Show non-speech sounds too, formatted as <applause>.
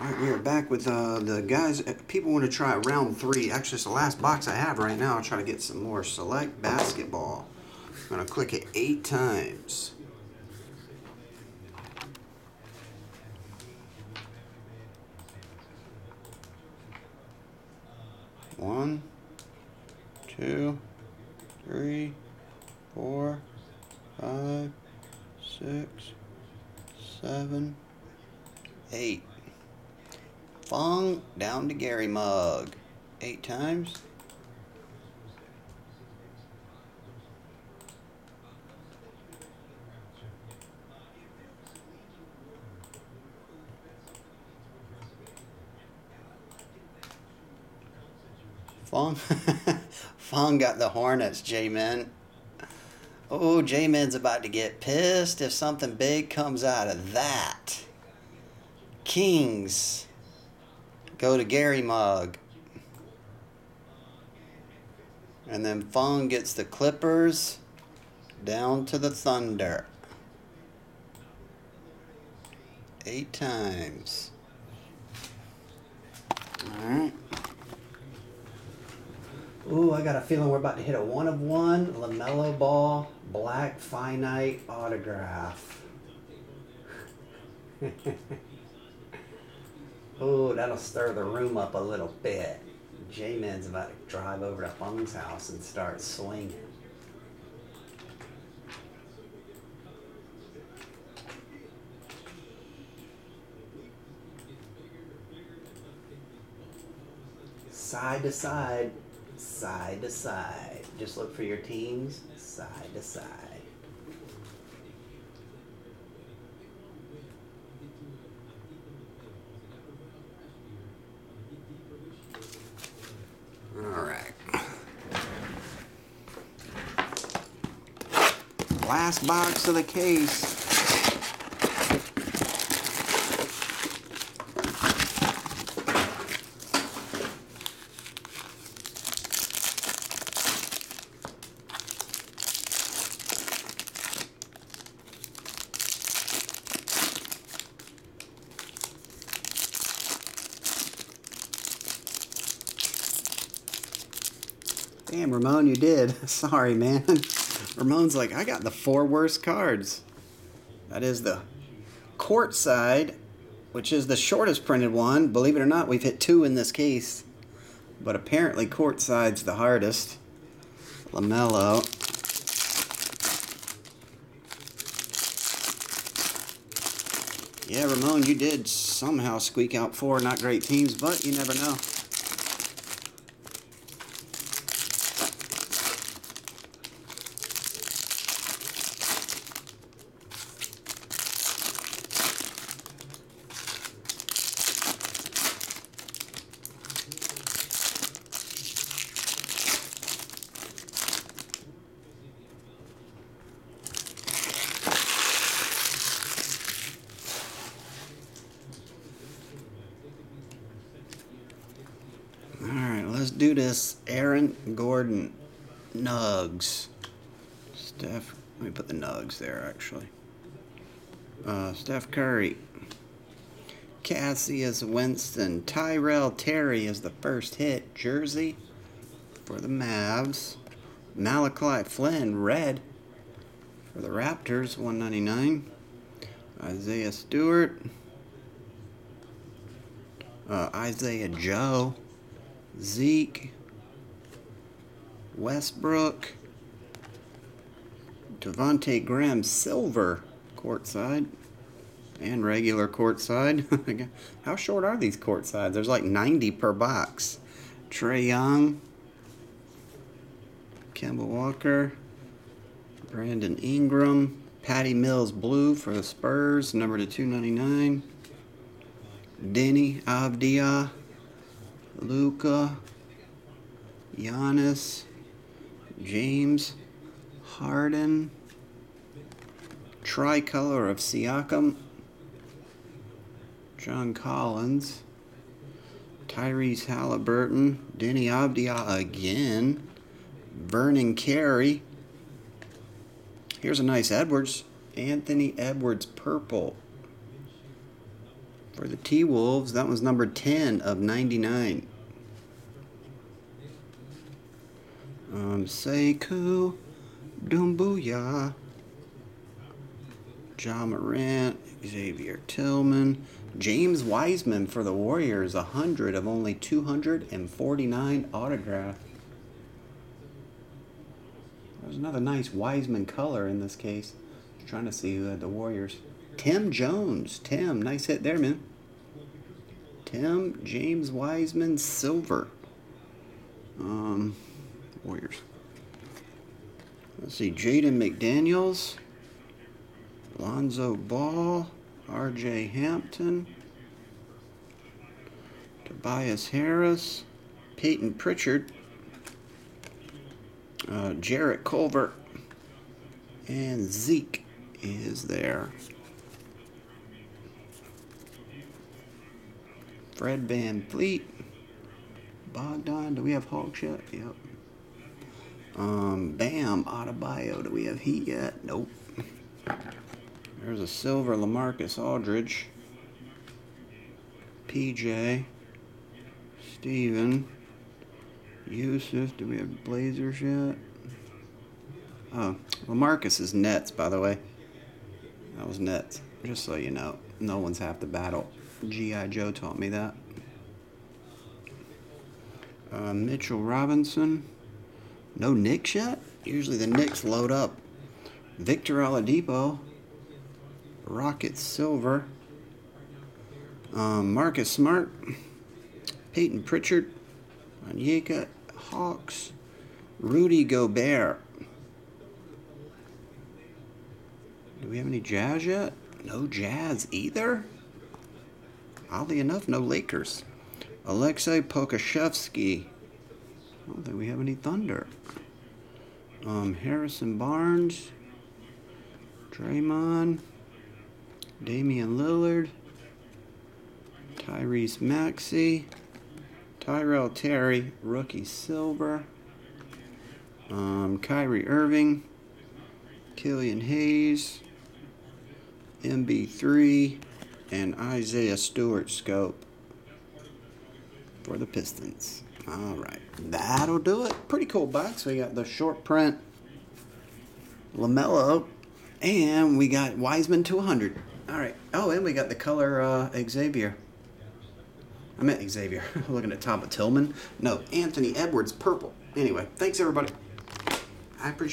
All right, we are back with uh, the guys. uh, People want to try round three. Actually, it's the last box I have right now. I'll try to get some more select basketball. I'm going to click it eight times. One, two, three, four, five, six, seven, eight. Fong down to Gary Mug. Eight times. Fong, <laughs> Fong got the Hornets, J-Men. Oh, J-Man's about to get pissed if something big comes out of that. Kings go to Gary Mug. And then Fong gets the Clippers down to the Thunder. Eight times. Alright. Ooh, I got a feeling we're about to hit a one of one LaMelo Ball Black Finite autograph. <laughs> Ooh, that'll stir the room up a little bit. J Man's about to drive over to Fung's house and start swinging. Side to side, side to side. Just look for your teams, side to side. All right. Last box of the case. Damn, Ramon, you did. <laughs> Sorry, man. <laughs> Ramon's like, I got the four worst cards. That is the court side, which is the shortest printed one. Believe it or not, we've hit two in this case. But apparently, court side's the hardest. LaMelo. Yeah, Ramon, you did somehow squeak out four not great teams, but you never know. All right, let's do this. Aaron Gordon, Nugs. Steph, let me put the Nugs there actually. Uh, Steph Curry. Cassius Winston. Tyrell Terry is the first hit. Jersey for the Mavs. Malachi Flynn, red for the Raptors, 199. Isaiah Stewart. Uh, Isaiah Joe. Zeke, Westbrook, Devonte Graham, silver courtside, and regular courtside. <laughs> How short are these courtsides? There's like 90 per box. Trae Young, Kemba Walker, Brandon Ingram, Patty Mills blue for the Spurs, number to 299. Deni Avdija. Luka, Giannis, James, Harden, tricolor of Siakam, John Collins, Tyrese Halliburton, Deni Avdija again, Vernon Carey. Here's a nice Edwards, Anthony Edwards purple. For the T Wolves, that was number 10 of 99. Um, Sekou Doumbouya. Ja Morant, Xavier Tillman, James Wiseman for the Warriors, 100 of only 249 autograph. There's another nice Wiseman color in this case. Just trying to see who had the Warriors. Tim Jones. Tim, nice hit there, man. Tim James Wiseman Silver. Um, Warriors. Let's see, Jaden McDaniels. Lonzo Ball, R.J. Hampton, Tobias Harris, Payton Pritchard, uh, Jarrett Culver, and Zeke is there. Fred VanVleet, Bogdan, do we have Hawks yet? Yep. Um, Bam, Adebayo, do we have Heat yet? Nope. There's a silver LaMarcus Aldridge. PJ. Steven. Yusuf. Do we have Blazers yet? Oh, LaMarcus is Nets, by the way. That was Nets. Just so you know. No one's half the battle. G.I. Joe taught me that. Uh, Mitchell Robinson. No Knicks yet? Usually the Knicks load up. Victor Oladipo. Rocket Silver. Um, Marcus Smart. Payton Pritchard. Onyeka Hawks. Rudy Gobert. Do we have any Jazz yet? No Jazz either? Oddly enough, no Lakers. Alexei Pokusevski. I don't think we have any Thunder. Um, Harrison Barnes. Draymond. Damian Lillard. Tyrese Maxey. Tyrell Terry, rookie silver. Um, Kyrie Irving. Killian Hayes. MB3. And Isaiah Stewart scope for the Pistons. All right, that'll do it. Pretty cool box. We got the short print LaMelo, and we got Wiseman to 100. All right. Oh, and we got the color uh, Xavier. I meant Xavier. <laughs> Looking at of Tillman. No, Anthony Edwards, purple. Anyway, thanks everybody. I appreciate.